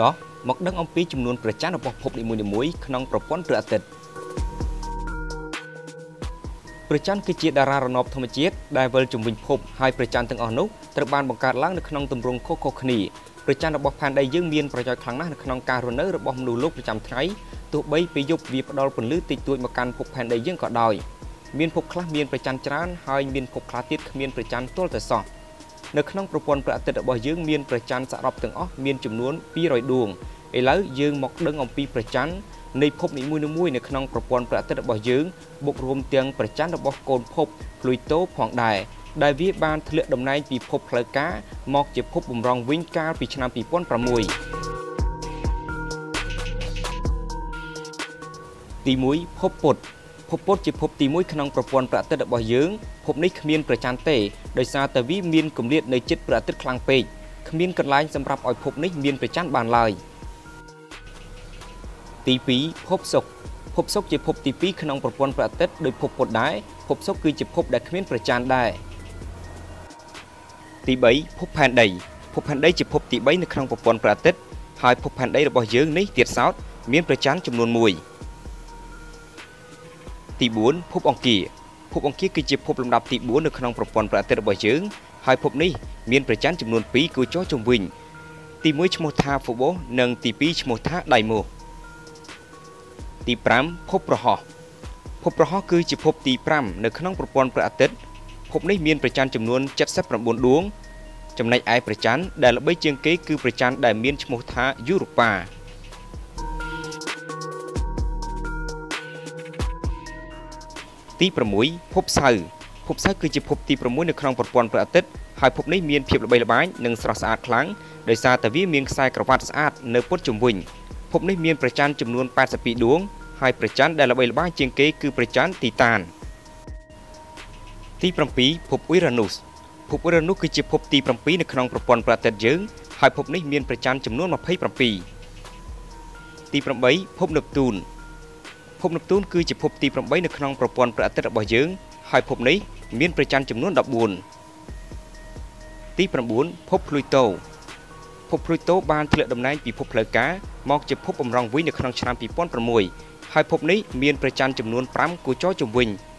តោះមកដឹងអំពីចំនួនព្រះច័ន្ទរបស់ភពនីមួយៗក្នុងប្រព័ន្ធព្រះអាទិត្យព្រះច័ន្ទគឺជាតារារណបធម្មជាតិដែលវិលជំវិញភពហើយព្រះច័ន្ទទាំងអស់នោះត្រូវបានបង្កើតឡើងនៅក្នុងទម្រង់ខុសៗគ្នាព្រះច័ន្ទរបស់ផែនដីយើងមានប្រយោជន៍ខ្លាំងណាស់នៅក្នុងការរស់នៅរបស់មនុស្សលោកប្រចាំថ្ងៃទោះបីពេលយប់វាផ្ដល់ពន្លឺតិចតួចមកកាន់ភពផែនដីយើងក៏ដោយមានភពខ្លះមានព្រះច័ន្ទច្រើនហើយមានភពខ្លះទៀតគ្មានព្រះច័ន្ទទាល់តែសោះ នៅក្នុងប្រព័ន្ធព្រះអាទិត្យរបស់យើងមានព្រះច័ន្ទសរុបទាំងអស់មានចំនួន200ដួងឥឡូវយើងមកដឹងអំពីព្រះច័ន្ទនៃភពនីមួយៗនៅក្នុងប្រព័ន្ធព្រះអាទិត្យរបស់យើងបូករួមទាំងព្រះច័ន្ទរបស់កូនភពភ្លុយតូផងដែរដែលវាបានធ្លាក់តំណែងពីភពផ្លូវការមកជាភពបំរុងវិញកាលពីឆ្នាំ2006ទី1ភពពុទ្ធ ភពពុទ្ធជាភពទី1ក្នុងប្រព័ន្ធព្រះអាទិត្យរបស់យើងភពនេះគ្មានព្រះច័ន្ទទេដោយសារតែវាមានគម្លាតនៅជិតព្រះអាទិត្យខ្លាំងពេកគ្មានកន្លែងសម្រាប់ឲ្យភពនេះមានព្រះច័ន្ទបានឡើយទី2ភពសុក្រភពសុក្រជាភពទី2ក្នុងប្រព័ន្ធព្រះអាទិត្យដោយភពពុទ្ធដែរភពសុក្រគឺជាភពដែលគ្មានព្រះច័ន្ទដែរទី3ភពផែនដីភពផែនដីជាភពទី3នៅក្នុងប្រព័ន្ធព្រះអាទិត្យហើយភពផែនដីរបស់យើងនេះទៀតសោតមានព្រះច័ន្ទចំនួន1 ទី4ភពអង្គារភពអង្គារគឺជាភពលំដាប់ទី4នៅក្នុងប្រព័ន្ធព្រះអាទិត្យរបស់យើងហើយភពនេះមានព្រះច័ន្ទចំនួន2គូចោជុំវិញទី1ឈ្មោះថា Phobos និងទី2ឈ្មោះថា Deimos ទី5ភពប្រហោះភពប្រហោះគឺជាភពទី5នៅក្នុងប្រព័ន្ធព្រះអាទិត្យភពនេះមានព្រះច័ន្ទចំនួន79ដួងចំណែកឯព្រះច័ន្ទដែលល្បីជាងគេគឺព្រះច័ន្ទដែលមានឈ្មោះថាយូ ទី6ភពសៅរ៍ភពសៅរ៍គឺជាភពទី6នៅក្នុងប្រព័ន្ធព្រះអាទិត្យហើយភពនេះមានភាពល្បីល្បាញនិងស្រស់ស្អាតខ្លាំងដោយសារតែវាមានខ្សែក្រវ៉ាត់ស្អាតនៅពុតជុំវិញភពនេះមានព្រះច័ន្ទចំនួន82ដួងហើយព្រះច័ន្ទដែលល្បីល្បាញជាងគេគឺព្រះច័ន្ទទីតានទី7ភពអ៊ុយរ៉ានុសភពអ៊ុយរ៉ានុសគឺជាភពទី7នៅក្នុងប្រព័ន្ធព្រះអាទិត្យយើងហើយភពនេះមានព្រះច័ន្ទចំនួន27ទី8ភពនេបទូន ភពនេបទូនគឺជាភពទី8នៅក្នុងប្រព័ន្ធព្រះអាទិត្យរបស់យើង ហើយភពនេះមានព្រះច័ន្ទចំនួន14ទី9ភពភ្លុយតូភពភ្លុយតូបានធ្លាក់តំណែងពីភពផ្លូវការមកជាភពបំរុងវិញនៅក្នុងឆ្នាំ2006ហើយភពនេះមានព្រះច័ន្ទចំនួន5គូចរជំវិញ។